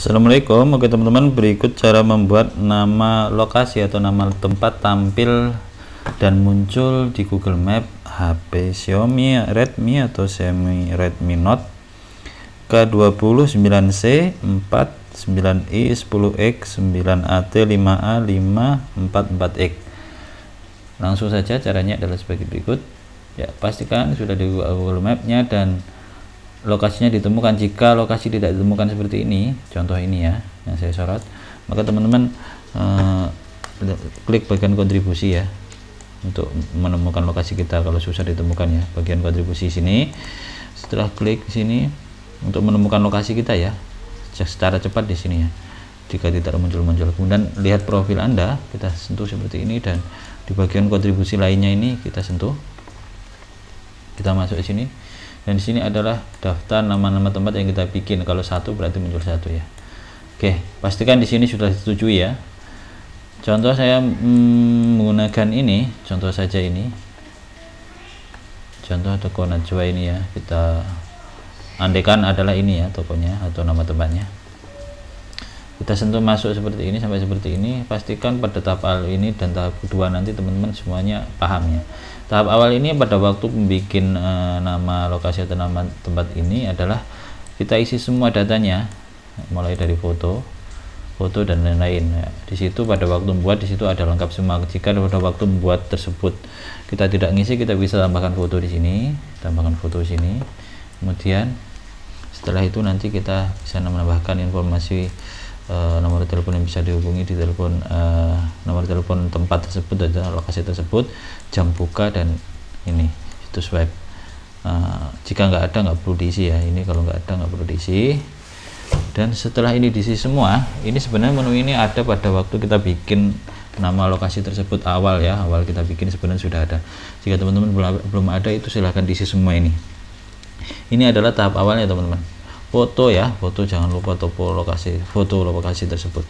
Assalamualaikum oke teman-teman. Berikut cara membuat nama lokasi atau nama tempat tampil dan muncul di Google Map HP Xiaomi Redmi atau Xiaomi Redmi Note K29C 49i 10X 9AT 5A 544X langsung saja caranya adalah sebagai berikut. Ya pastikan sudah di Google Map-nya dan lokasinya ditemukan. Jika lokasi tidak ditemukan seperti ini contoh ini ya yang saya sorot maka teman-teman uh, klik bagian kontribusi ya untuk menemukan lokasi kita kalau susah ditemukan ya bagian kontribusi sini. Setelah klik sini untuk menemukan lokasi kita ya secara cepat di sini ya jika tidak muncul-muncul. Kemudian lihat profil anda kita sentuh seperti ini dan di bagian kontribusi lainnya ini kita sentuh. Kita masuk sini dan di sini adalah daftar nama-nama tempat yang kita bikin. Kalau satu berarti muncul satu ya. Oke pastikan di sini sudah disetujui ya. Contoh saya mm, menggunakan ini contoh saja ini. Contoh toko Najwa ini ya kita andekan adalah ini ya tokonya atau nama tempatnya kita sentuh masuk seperti ini sampai seperti ini pastikan pada tahap awal ini dan tahap kedua nanti teman-teman semuanya paham ya. Tahap awal ini pada waktu membuat e, nama lokasi atau nama tempat ini adalah kita isi semua datanya mulai dari foto foto dan lain-lain ya. di situ pada waktu membuat di situ ada lengkap semua. Jika pada waktu membuat tersebut kita tidak ngisi kita bisa tambahkan foto di sini tambahkan foto di sini. Kemudian setelah itu nanti kita bisa menambahkan informasi uh, nomor telepon yang bisa dihubungi di telepon uh, nomor telepon tempat tersebut atau lokasi tersebut jam buka dan ini situs web. Uh, jika nggak ada nggak perlu diisi ya. Ini kalau nggak ada nggak perlu diisi. Dan setelah ini diisi semua ini sebenarnya menu ini ada pada waktu kita bikin nama lokasi tersebut awal ya. Awal kita bikin sebenarnya sudah ada. Jika teman-teman belum ada itu silahkan diisi semua ini. Ini adalah tahap awalnya teman-teman foto ya foto jangan lupa topo lokasi foto lokasi tersebut.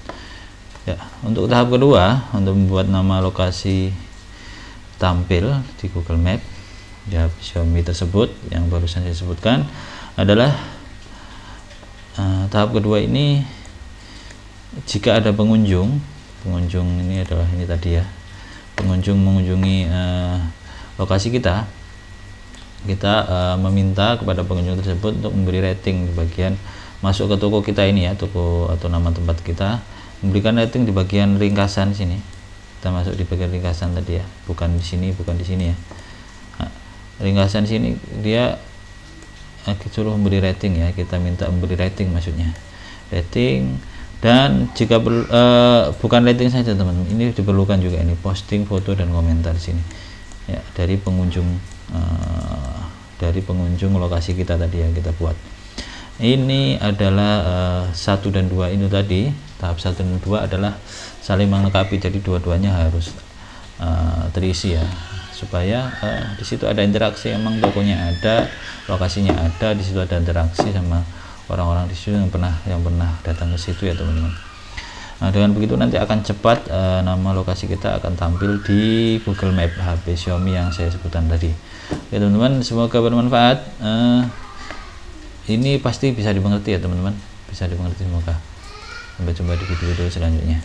Ya untuk tahap kedua untuk membuat nama lokasi tampil di Google Map ya Xiaomi tersebut yang barusan saya sebutkan adalah uh, tahap kedua ini jika ada pengunjung pengunjung ini adalah ini tadi ya pengunjung mengunjungi uh, lokasi kita kita uh, meminta kepada pengunjung tersebut untuk memberi rating di bagian masuk ke toko kita ini ya toko atau nama tempat kita. Memberikan rating di bagian ringkasan sini. Kita masuk di bagian ringkasan tadi ya. Bukan di sini bukan di sini ya. Nah, ringkasan sini dia uh, suruh memberi rating ya. Kita minta memberi rating maksudnya. Rating dan jika ber, uh, bukan rating saja teman-teman. Ini diperlukan juga ini posting foto dan komentar sini. Ya dari pengunjung uh, dari pengunjung lokasi kita tadi yang kita buat. Ini adalah uh, satu dan dua ini tadi. Tahap satu dan dua adalah saling melengkapi. Jadi dua-duanya harus uh, terisi ya. Supaya uh, di situ ada interaksi. Emang tokonya ada lokasinya ada. Di situ ada interaksi sama orang-orang di situ yang pernah yang pernah datang ke situ ya teman-teman Nah, dengan begitu nanti akan cepat uh, nama lokasi kita akan tampil di Google Map HP Xiaomi yang saya sebutkan tadi. Oke teman-teman, semoga bermanfaat. Uh, ini pasti bisa dimengerti ya teman-teman, bisa dimengerti semoga. Sampai jumpa di video-video selanjutnya.